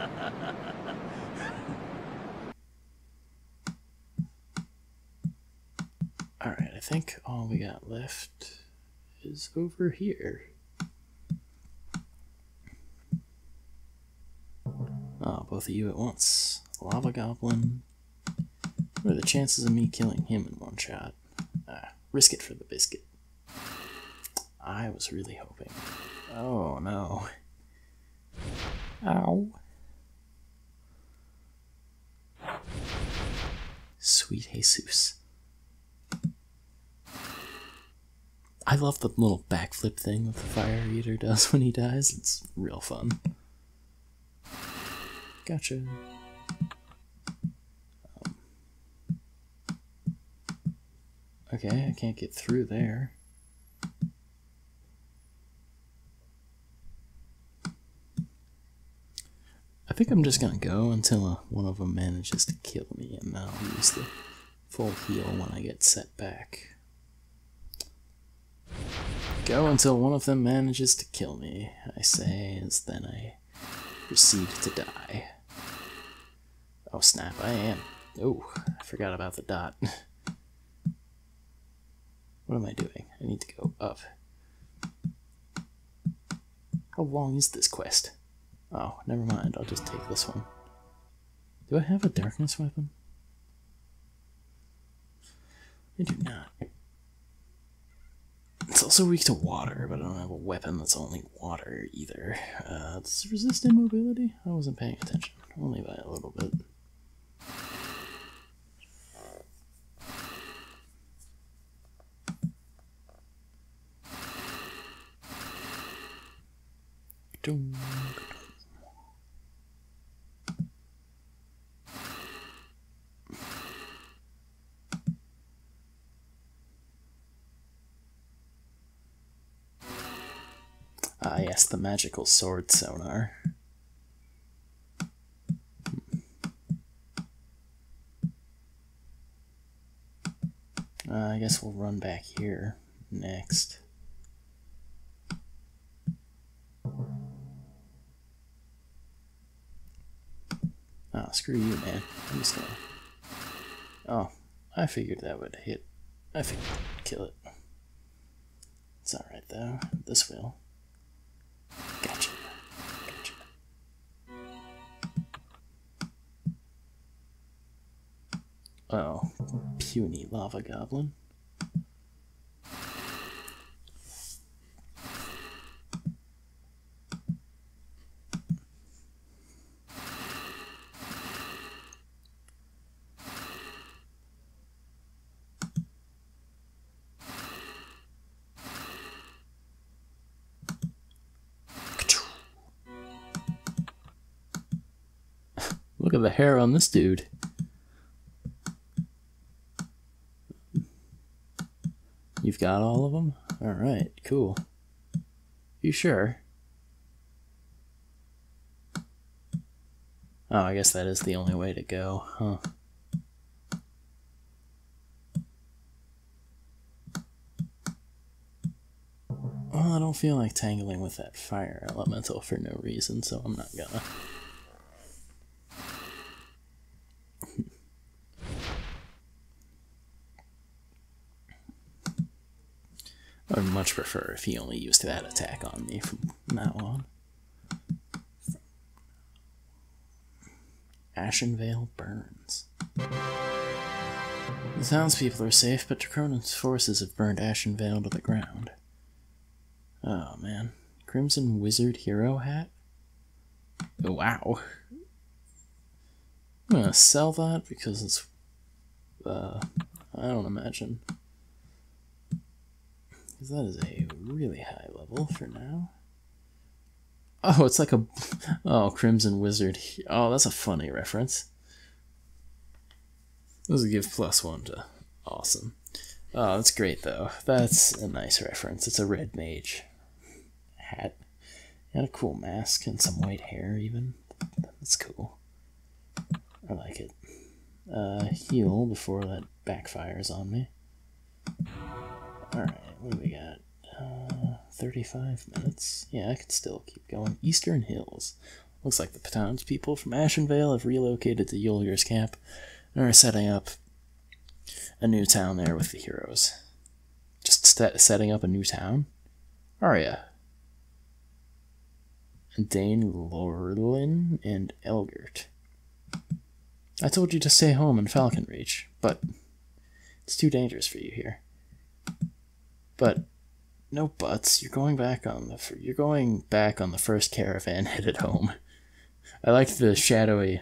Alright, I think all we got left is over here. Oh, both of you at once. Lava Goblin. What are the chances of me killing him in one shot? Ah, risk it for the biscuit. I was really hoping. Oh no. Ow. Sweet Jesus. I love the little backflip thing that the fire eater does when he dies. It's real fun. Gotcha. Um, okay, I can't get through there. Think I'm just gonna go until uh, one of them manages to kill me, and then I'll use the full heal when I get set back. Go until one of them manages to kill me, I say, as then I proceed to die. Oh snap, I am. Oh, I forgot about the dot. what am I doing? I need to go up. How long is this quest? Oh, never mind, I'll just take this one. Do I have a darkness weapon? I do not. It's also weak to water, but I don't have a weapon that's only water either. Uh, does it resist immobility? I wasn't paying attention. Only by a little bit. Dum. Ah, yes, the magical sword sonar. Uh, I guess we'll run back here next. Oh, screw you, man. I'm just gonna... Oh, I figured that would hit. I figured kill it. It's alright, though. This will. Oh, puny lava goblin. Look at the hair on this dude. You've got all of them? Alright, cool. You sure? Oh, I guess that is the only way to go, huh? Well, I don't feel like tangling with that fire elemental for no reason, so I'm not gonna. Much prefer if he only used that attack on me from now on. Ashenvale burns. The townspeople are safe, but Drakonnan's forces have burned Ashenvale to the ground. Oh man. Crimson Wizard Hero Hat? Wow. I'm gonna sell that because it's, uh, I don't imagine. Because that is a really high level for now. Oh, it's like a, oh, Crimson Wizard. Oh, that's a funny reference. This will give plus one to awesome. Oh, that's great though. That's a nice reference. It's a red mage hat. Had a cool mask and some white hair even. That's cool. I like it. Uh, heal before that backfires on me. Alright, what do we got? Uh, 35 minutes. Yeah, I could still keep going. Eastern Hills. Looks like the townspeople from Ashenvale have relocated to Yulgar's camp and are setting up a new town there with the heroes. Just st- setting up a new town? Arya. Dane Lorlin and Elgert. I told you to stay home in Falconreach, but it's too dangerous for you here. But no buts. You're going back on the you're going back on the first caravan headed home. I like the shadowy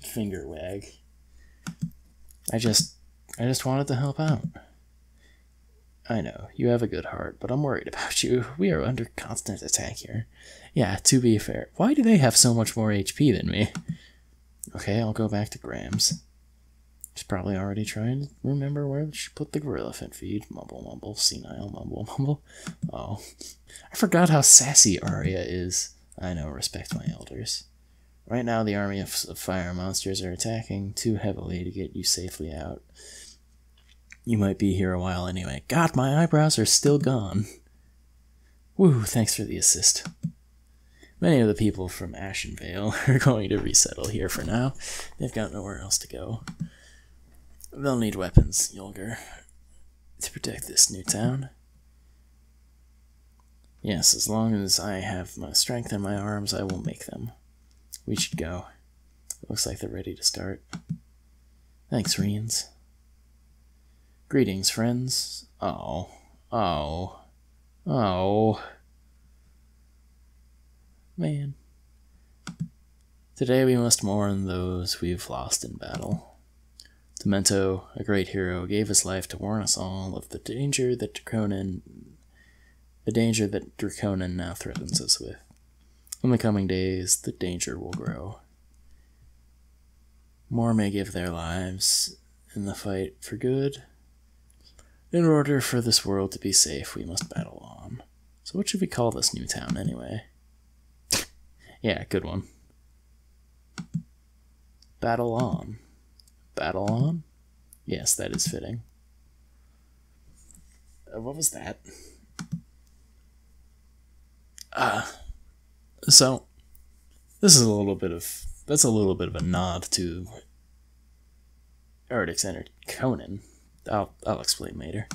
finger wag. I just I just wanted to help out. I know, you have a good heart, but I'm worried about you. We are under constant attack here. Yeah, to be fair, why do they have so much more HP than me? Okay, I'll go back to Grams. She's probably already trying to remember where she put the Gorillaphant feed. Mumble, mumble, senile, mumble, mumble. Oh, I forgot how sassy Arya is. I know, respect my elders. Right now, the army of, of fire monsters are attacking too heavily to get you safely out. You might be here a while anyway. God, my eyebrows are still gone. Woo, thanks for the assist. Many of the people from Ashenvale are going to resettle here for now. They've got nowhere else to go. They'll need weapons, Yulgar, to protect this new town. Yes, as long as I have my strength in my arms, I will make them. We should go. looks like they're ready to start. Thanks, Reans. Greetings, friends. Oh, oh, oh. Man. Today we must mourn those we've lost in battle. Demento, a great hero, gave his life to warn us all of the danger that Drakonnan the danger that Drakonnan now threatens us with. In the coming days, the danger will grow. More may give their lives in the fight for good. In order for this world to be safe, we must battle on. So, what should we call this new town anyway? yeah, good one. Battle on. Battle on? Yes, that is fitting. Uh, what was that? Uh, so, this is a little bit of. That's a little bit of a nod to entered Conan. I'll, I'll explain later.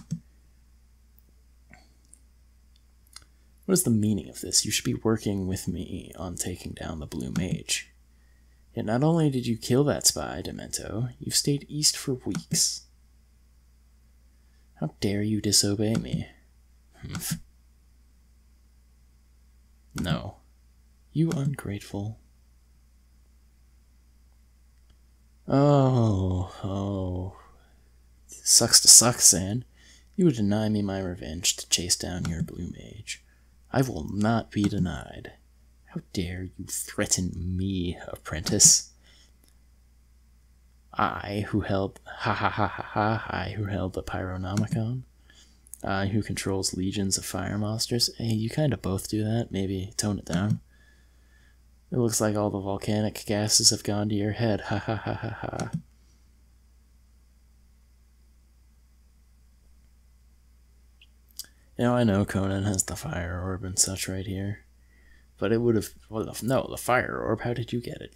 What is the meaning of this? You should be working with me on taking down the Blue Mage. Yet not only did you kill that spy, Demento, you've stayed east for weeks. How dare you disobey me? No. You ungrateful. Oh, oh. Sucks to suck, Xan. You would deny me my revenge to chase down your blue mage. I will not be denied. How dare you threaten me, apprentice? I who held ha ha ha ha ha I who held the Pyronomicon. I who controls legions of fire monsters. Hey, you kind of both do that. Maybe tone it down. It looks like all the volcanic gases have gone to your head. Ha ha ha ha ha. Now I know Conan has the fire orb and such right here. But it would have. Well, no, the fire orb. How did you get it?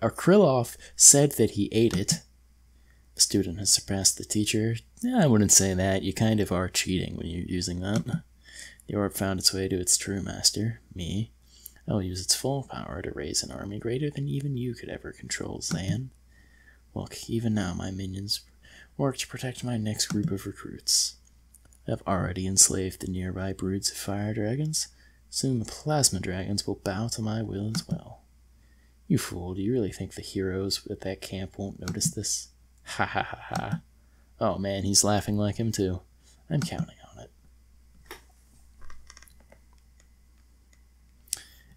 Akriloth said that he ate it. The student has surpassed the teacher. Yeah, I wouldn't say that. You kind of are cheating when you're using that. The orb found its way to its true master, me. I will use its full power to raise an army greater than even you could ever control, Xan. Look, even now my minions work to protect my next group of recruits. I have already enslaved the nearby broods of fire dragons, Soon the plasma dragons will bow to my will as well. You fool, do you really think the heroes at that camp won't notice this? Ha ha ha ha. Oh man, he's laughing like him too. I'm counting on it.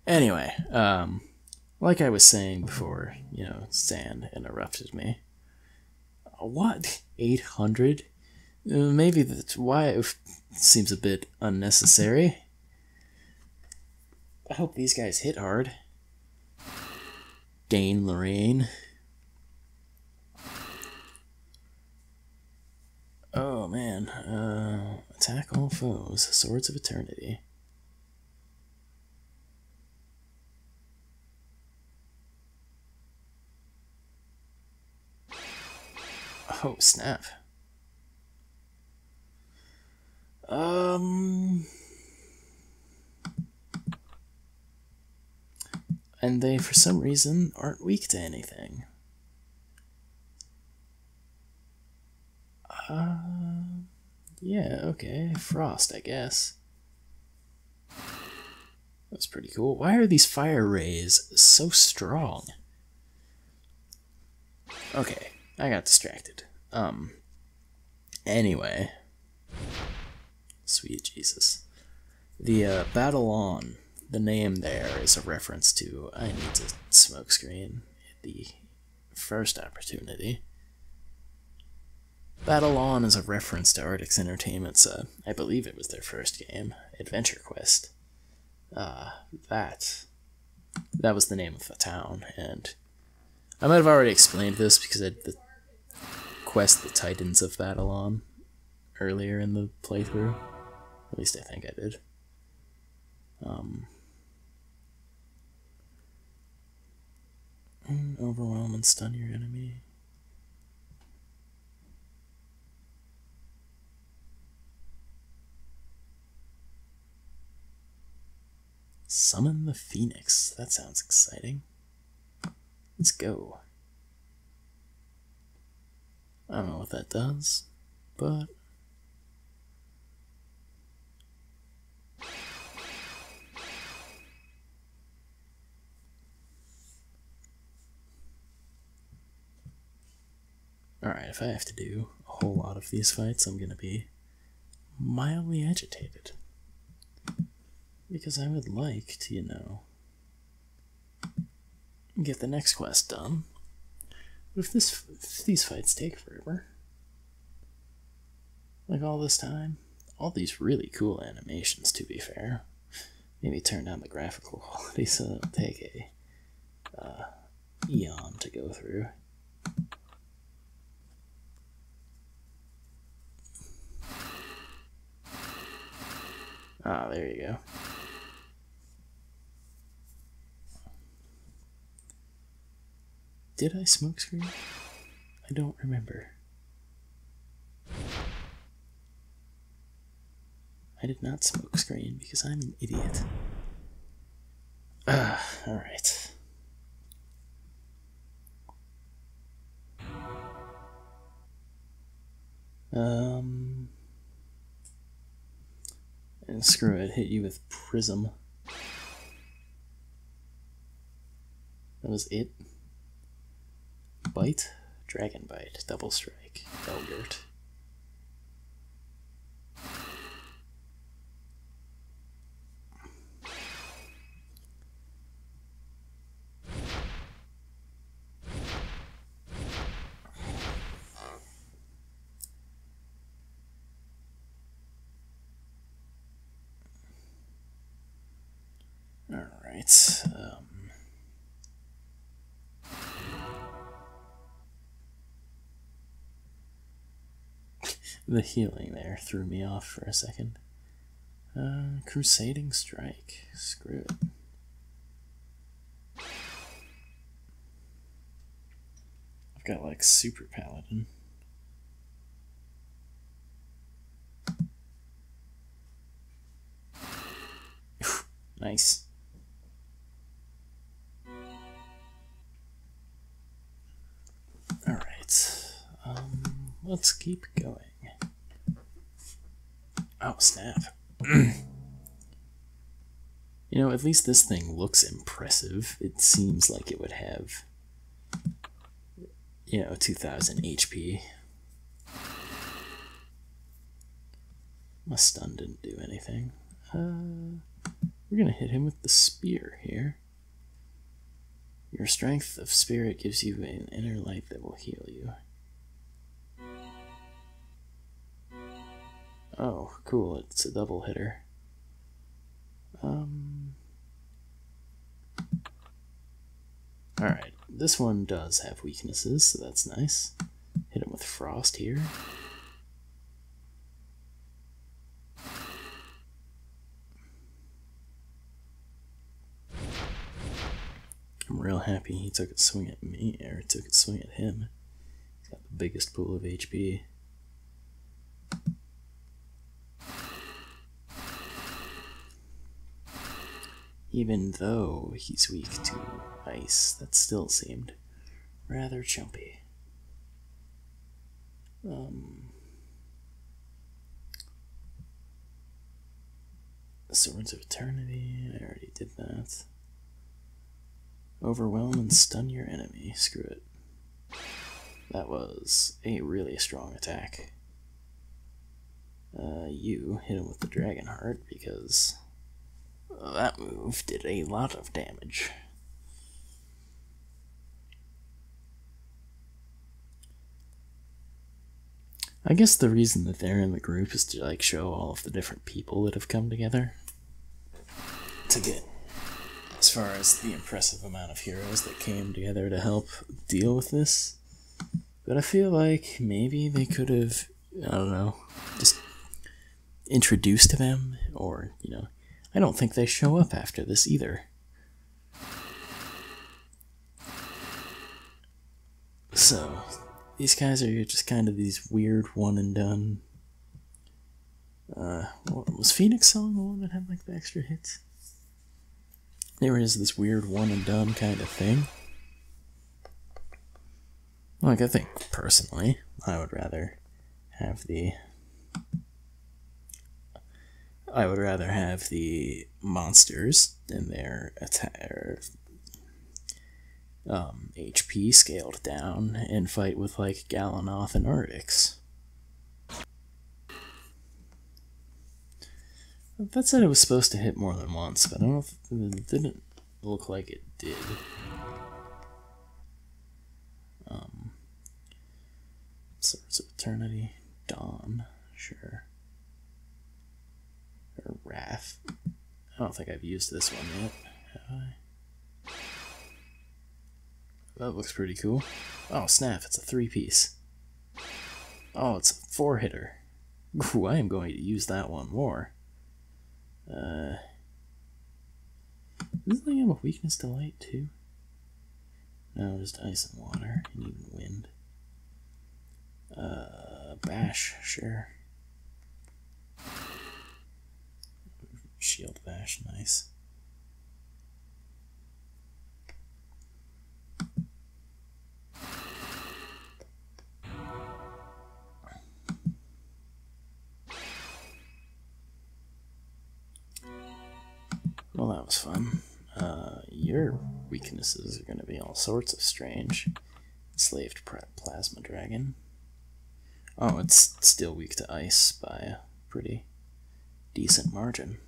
Anyway, um, like I was saying before, you know, Xan interrupted me. What? 800? Uh, maybe that's why it seems a bit unnecessary. I hope these guys hit hard. Dane Lorraine. Oh man, uh, attack all foes, Swords of Eternity. Oh snap. Um. And they, for some reason, aren't weak to anything. Uh. Yeah, okay. Frost, I guess. That's pretty cool. Why are these fire rays so strong? Okay, I got distracted. Um. Anyway. Sweet Jesus. The uh, Battle On, the name there is a reference to I need to smoke smokescreen the first opportunity. Battle On is a reference to Artix Entertainment's, uh, I believe it was their first game, Adventure Quest. Uh, that, that was the name of the town, and I might have already explained this because I had the quest the Titans of Battle On earlier in the playthrough. At least I think I did. Um, overwhelm and stun your enemy. Summon the Phoenix. That sounds exciting. Let's go. I don't know what that does, but Alright, if I have to do a whole lot of these fights, I'm gonna be mildly agitated. Because I would like to, you know, get the next quest done. But if this if these fights take forever, like all this time, all these really cool animations, to be fair, maybe turn down the graphical quality so it'll take a uh, eon to go through. Ah, there you go. Did I smoke screen? I don't remember. I did not smoke screen because I'm an idiot. Ah, alright. Um and screw it, hit you with Prism. That was it. Bite, Dragon Bite, Double Strike, Elgert. right. Um, the healing there threw me off for a second. Uh, Crusading Strike. Screw it. I've got like Super Paladin. nice. Let's keep going. Oh, snap. you know, at least this thing looks impressive. It seems like it would have, you know, 2000 HP. My stun didn't do anything. Uh, we're gonna hit him with the spear here. Your strength of spirit gives you an inner light that will heal you. Oh, cool. It's a double hitter. Um. Alright, this one does have weaknesses, so that's nice. Hit him with Frost here. I'm real happy he took a swing at me, or took a swing at him. He's got the biggest pool of HP. Even though he's weak to ice, that still seemed rather chumpy. Um, Swords of Eternity, I already did that. Overwhelm and stun your enemy. Screw it. That was a really strong attack. Uh, you hit him with the Dragon Heart because that move did a lot of damage. I guess the reason that they're in the group is to like show all of the different people that have come together to get as far as the impressive amount of heroes that came together to help deal with this. But I feel like maybe they could have, I don't know, just introduced them, or, you know, I don't think they show up after this either. So, these guys are just kind of these weird one and done. Uh, was Phoenix Song the one that had like the extra hits? There is this weird one and done kind of thing. Like, I think personally, I would rather have the. I would rather have the monsters and their attack, um, HP scaled down and fight with like Galanoth and Artix. That said, it was supposed to hit more than once, but I don't know if it didn't look like it did. Um, Swords of Eternity, Dawn, sure. Wrath. I don't think I've used this one yet, have I? That looks pretty cool. Oh, snap, it's a three piece. Oh, it's a four hitter. Ooh, I am going to use that one more. Uh, doesn't he have a weakness to light too? No, just ice and water, and even wind. Uh, bash, sure. Shield bash, nice. Well, that was fun. Uh, your weaknesses are going to be all sorts of strange. Enslaved plasma dragon. Oh, it's still weak to ice by a pretty decent margin.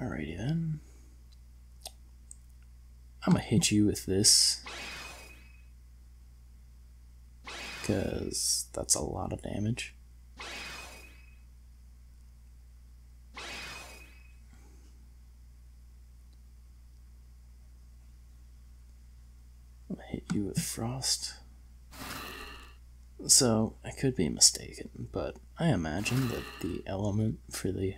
Alrighty then. I'm gonna hit you with this. Because that's a lot of damage. I hit you with frost. So, I could be mistaken, but I imagine that the element for the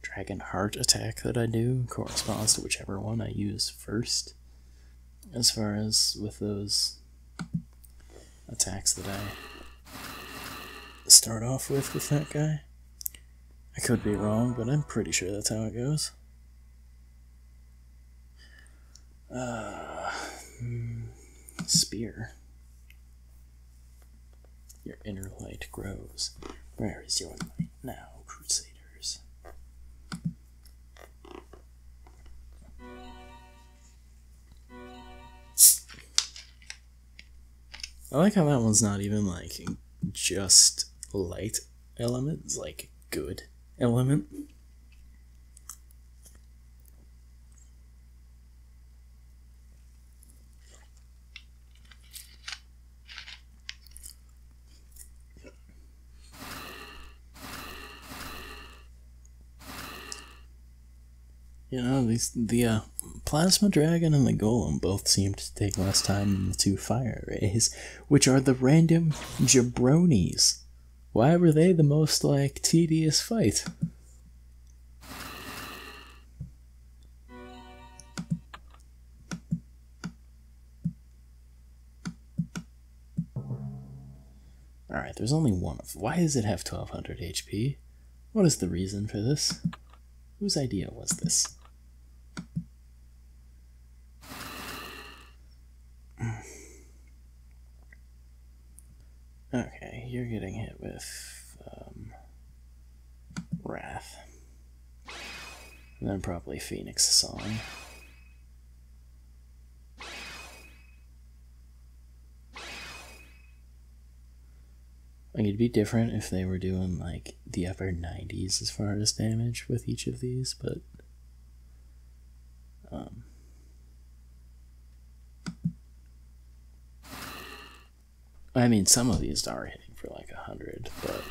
dragon heart attack that I do corresponds to whichever one I use first. As far as with those attacks that I start off with with that guy. I could be wrong, but I'm pretty sure that's how it goes. Uh, hmm spear. Your inner light grows. Where is your light now, Crusaders? I like how that one's not even like just light element, it's like good element. You know, these the uh, plasma dragon and the golem both seem to take less time than the two fire rays, which are the random jabronis. Why were they the most like tedious fight? Alright, there's only one of why does it have 1200 HP? What is the reason for this? Whose idea was this? Okay, you're getting hit with um, Wrath. And then probably Phoenix Song. Like it'd be different if they were doing like the upper 90s as far as damage with each of these, but um, I mean some of these are hitting for like a hundred, but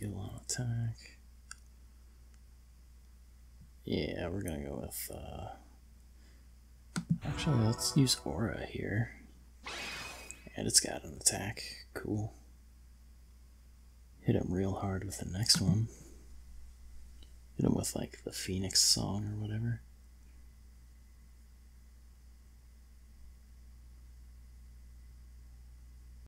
heal on attack. Yeah, we're gonna go with, uh... Actually, let's use Aura here. And it's got an attack. Cool. Hit him real hard with the next one. Hit him with, like, the Phoenix song or whatever.